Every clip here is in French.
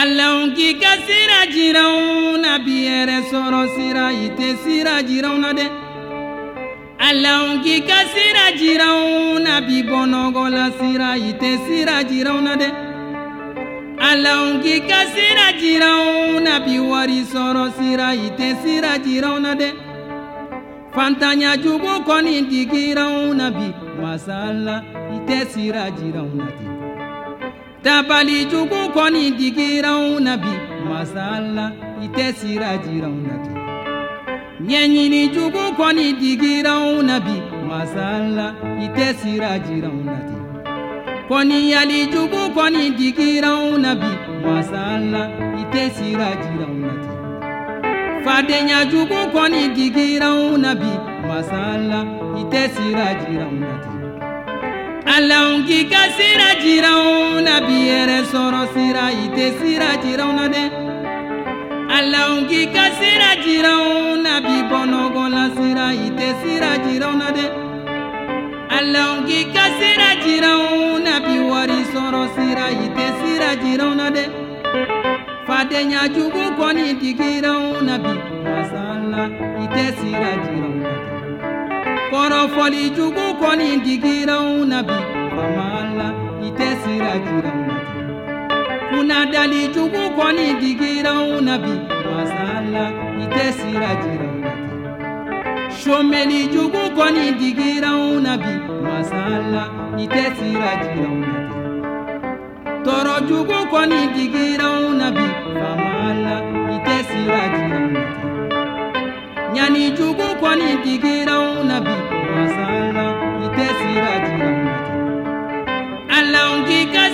Ala k'i ka sira jiraw na bi yɛrɛ sɔrɔ sira i tɛ sira jiraw na dɛ Ala k'i ka sira jiraw na bi bɔnɔgɔla sira i tɛ sira jiraw na dɛ Ala k'i ka sira jiraw na bi wari sɔrɔ sira i tɛ sira jiraw na dɛ Fantanya jugu kɔni digira na bi masala i tɛ sira jiraw na dɛ tabalijugu kɔni digira na bi masala i tɛ sira jiraw na bi ɲɛɲini jugu kɔni digira na bi masala i tɛ sira jiraw na bi kɔniyali jugu kɔni digira na bi masala i tɛ sira jiraw na dɛ fadenyajugu kɔni digira na bi masala i tɛ sira jiraw na dɛ Ala k'i ka sira jiraw na bi yɛrɛ sɔrɔ sira i tɛ sira jiraw na dɛ Ala k'i ka sira jiraw na bi bɔnɔgɔla sira i tɛ sira jiraw na dɛ Ala k'i ka sira jiraw na bi wari sɔrɔ sira i tɛ sira jiraw na dɛ badenya jugu kɔni digira na bi masan la i tɛ sira jiranw na kɔrɔfɔli jugu kɔni digiranw na bi faman la i tɛ sira jiranw na kunnadali jugu kɔni digiranw na bi masan la i tɛ sira jiranw na jugu kɔni digiranw na bi masan la i tɛ sira jiranw dɛ tɔɔrɔjugu kɔni digira na bi famala i tɛ sira jiraw na dɛ ɲanijugu kɔni digira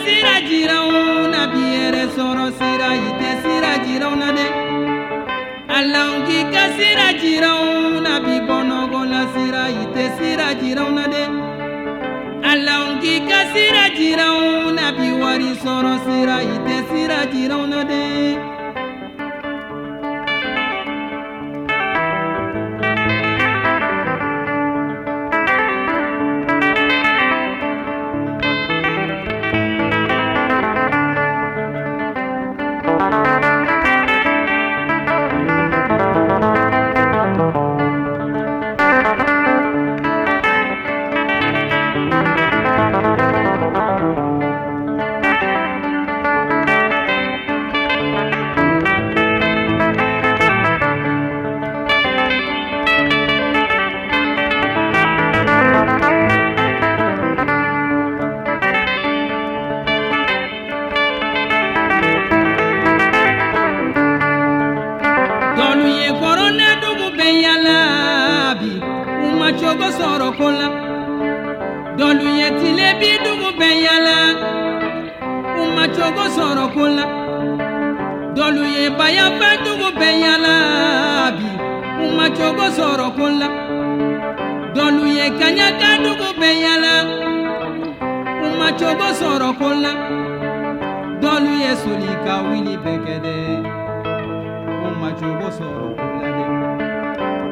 sira jiraw na sira sira sira jiraw na dɛ ala k'i ka sira bɔnɔgɔla sira sira na dɛ ala k'i ka sira jiraw na bi wari sɔrɔ sira i tɛ sira jiraw na dɛ cogo sɔrɔ ko la dɔlu ye tile bi dugu bɛ yala u ma cogo sɔrɔ ko la. Dɔlu ye bayanfɛ dugu bɛ yala bi u ma cogo sɔrɔ ko la. Dɔlu ye kaɲaka dugu bɛ yala u ma cogo sɔrɔ ko la. Dɔlu ye soli ka wuli bɛ kɛ dɛ u ma cogo sɔrɔ ko la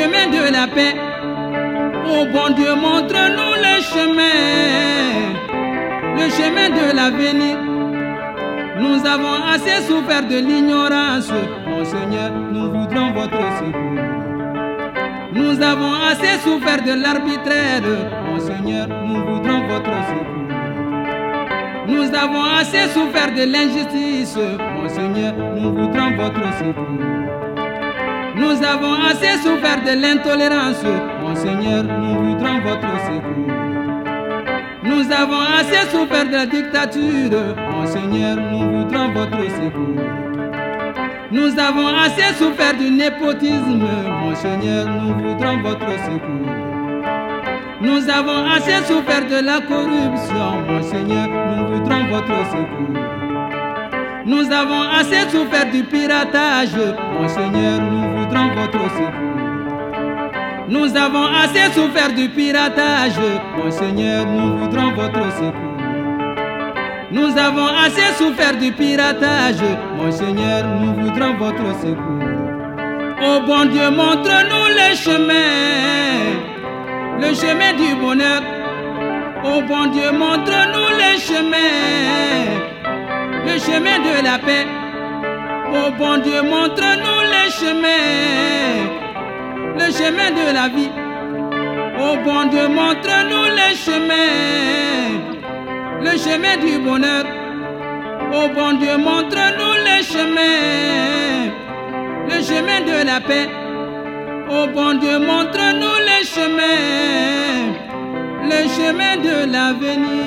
chemin de la paix. Oh bon Dieu, montre-nous le chemin, le chemin de l'avenir. Nous avons assez souffert de l'ignorance. Mon Seigneur, nous voudrons votre secours. Nous avons assez souffert de l'arbitraire. Mon Seigneur, nous voudrons votre secours. Nous avons assez souffert de l'injustice. Mon Seigneur, nous voudrons votre secours. Nous avons assez souffert de l'intolérance. Mon Seigneur, nous voudrons votre secours. Nous avons assez souffert de la dictature. Mon Seigneur, nous voudrons votre secours. Nous avons assez souffert du népotisme. Mon Seigneur, nous voudrons votre secours. Nous avons assez souffert de la corruption, mon Seigneur, nous voudrons votre secours. Nous avons assez souffert du piratage, mon Seigneur, nous voudrons votre secours. Nous avons assez souffert du piratage, mon Seigneur, nous voudrons votre secours. Nous avons assez souffert du piratage, mon Seigneur, nous voudrons votre secours. Oh bon Dieu, montre-nous le chemin, le chemin du bonheur. Oh bon Dieu, montre-nous le chemin, le chemin de la paix. Oh bon Dieu, montre-nous le chemin, le chemin de la vie. Oh bon Dieu, montre-nous le chemin, le chemin du bonheur. Oh bon Dieu, montre-nous le chemin, le chemin de la paix. Oh bon Dieu, montre-nous le chemin, le chemin de l'avenir.